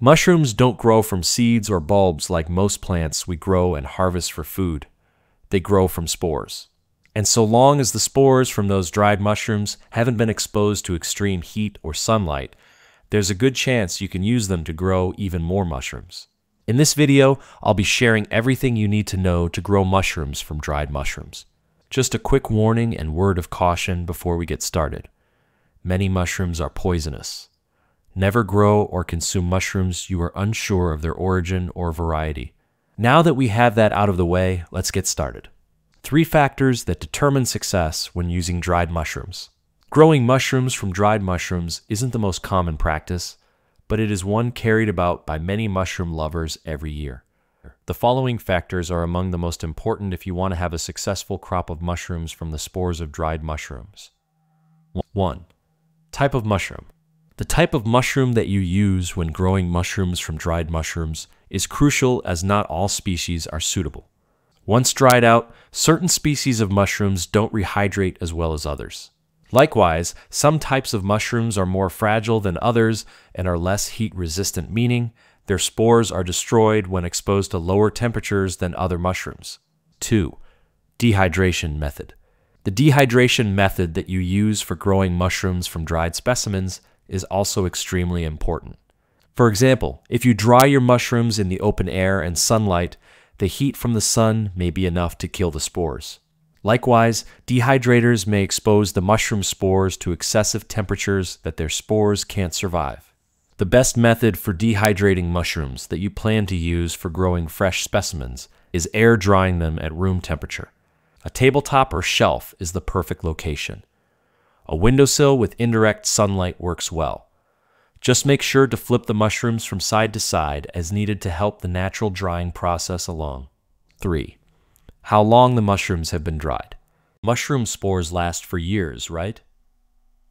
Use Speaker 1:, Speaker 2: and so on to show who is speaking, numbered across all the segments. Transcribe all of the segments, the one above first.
Speaker 1: Mushrooms don't grow from seeds or bulbs like most plants we grow and harvest for food. They grow from spores. And so long as the spores from those dried mushrooms haven't been exposed to extreme heat or sunlight, there's a good chance you can use them to grow even more mushrooms. In this video, I'll be sharing everything you need to know to grow mushrooms from dried mushrooms. Just a quick warning and word of caution before we get started. Many mushrooms are poisonous. Never grow or consume mushrooms you are unsure of their origin or variety. Now that we have that out of the way, let's get started. Three factors that determine success when using dried mushrooms. Growing mushrooms from dried mushrooms isn't the most common practice, but it is one carried about by many mushroom lovers every year. The following factors are among the most important if you want to have a successful crop of mushrooms from the spores of dried mushrooms. 1. Type of mushroom. The type of mushroom that you use when growing mushrooms from dried mushrooms is crucial as not all species are suitable. Once dried out, certain species of mushrooms don't rehydrate as well as others. Likewise, some types of mushrooms are more fragile than others and are less heat resistant, meaning their spores are destroyed when exposed to lower temperatures than other mushrooms. 2. Dehydration method. The dehydration method that you use for growing mushrooms from dried specimens is also extremely important. For example, if you dry your mushrooms in the open air and sunlight, the heat from the sun may be enough to kill the spores. Likewise, dehydrators may expose the mushroom spores to excessive temperatures that their spores can't survive. The best method for dehydrating mushrooms that you plan to use for growing fresh specimens is air drying them at room temperature. A tabletop or shelf is the perfect location. A windowsill with indirect sunlight works well. Just make sure to flip the mushrooms from side to side as needed to help the natural drying process along. 3. How long the mushrooms have been dried. Mushroom spores last for years, right?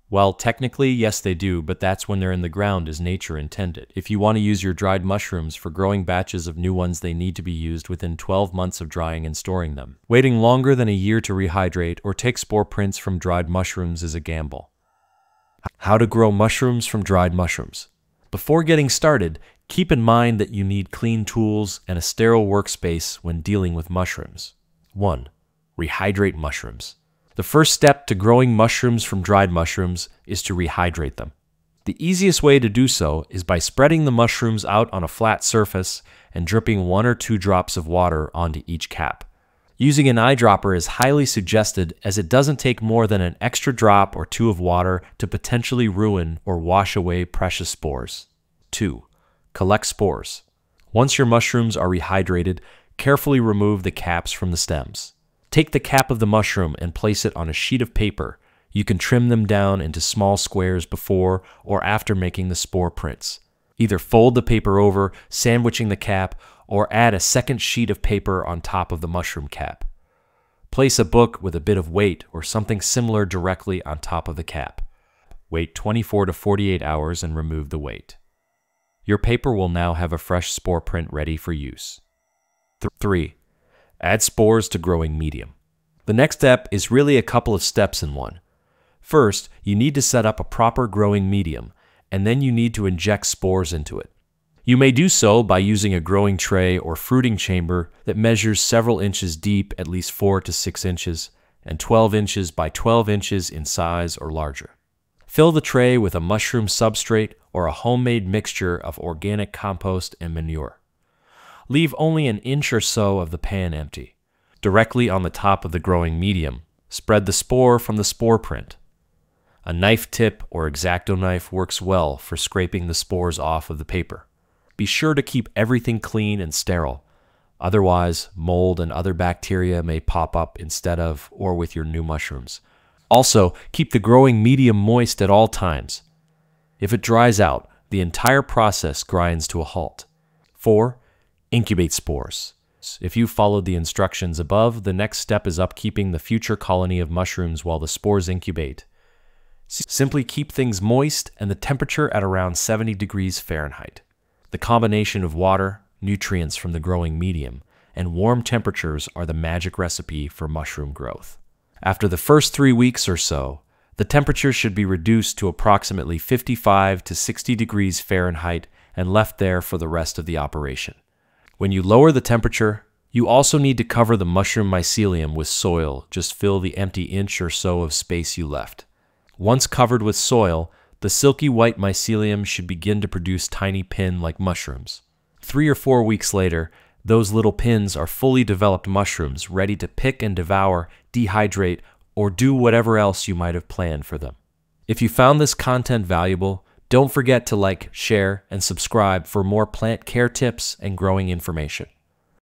Speaker 1: Well, technically, yes, they do, but that's when they're in the ground as nature intended. If you want to use your dried mushrooms for growing batches of new ones, they need to be used within 12 months of drying and storing them. Waiting longer than a year to rehydrate or take spore prints from dried mushrooms is a gamble. How to grow mushrooms from dried mushrooms. Before getting started, keep in mind that you need clean tools and a sterile workspace when dealing with mushrooms. 1. Rehydrate mushrooms. The first step to growing mushrooms from dried mushrooms is to rehydrate them. The easiest way to do so is by spreading the mushrooms out on a flat surface and dripping one or two drops of water onto each cap. Using an eyedropper is highly suggested as it doesn't take more than an extra drop or two of water to potentially ruin or wash away precious spores. 2. Collect spores. Once your mushrooms are rehydrated, carefully remove the caps from the stems. Take the cap of the mushroom and place it on a sheet of paper. You can trim them down into small squares before or after making the spore prints. Either fold the paper over, sandwiching the cap, or add a second sheet of paper on top of the mushroom cap. Place a book with a bit of weight or something similar directly on top of the cap. Wait 24 to 48 hours and remove the weight. Your paper will now have a fresh spore print ready for use. 3. Add spores to growing medium. The next step is really a couple of steps in one. First, you need to set up a proper growing medium, and then you need to inject spores into it. You may do so by using a growing tray or fruiting chamber that measures several inches deep, at least 4 to 6 inches, and 12 inches by 12 inches in size or larger. Fill the tray with a mushroom substrate or a homemade mixture of organic compost and manure. Leave only an inch or so of the pan empty. Directly on the top of the growing medium, spread the spore from the spore print. A knife tip or X-Acto knife works well for scraping the spores off of the paper. Be sure to keep everything clean and sterile. Otherwise, mold and other bacteria may pop up instead of or with your new mushrooms. Also, keep the growing medium moist at all times. If it dries out, the entire process grinds to a halt. 4. Incubate spores. If you followed the instructions above, the next step is upkeeping the future colony of mushrooms while the spores incubate. Simply keep things moist and the temperature at around 70 degrees Fahrenheit. The combination of water, nutrients from the growing medium, and warm temperatures are the magic recipe for mushroom growth. After the first three weeks or so, the temperature should be reduced to approximately 55 to 60 degrees Fahrenheit and left there for the rest of the operation. When you lower the temperature, you also need to cover the mushroom mycelium with soil, just fill the empty inch or so of space you left. Once covered with soil, the silky white mycelium should begin to produce tiny pin like mushrooms. Three or four weeks later, those little pins are fully developed mushrooms ready to pick and devour, dehydrate, or do whatever else you might have planned for them. If you found this content valuable, don't forget to like, share, and subscribe for more plant care tips and growing information.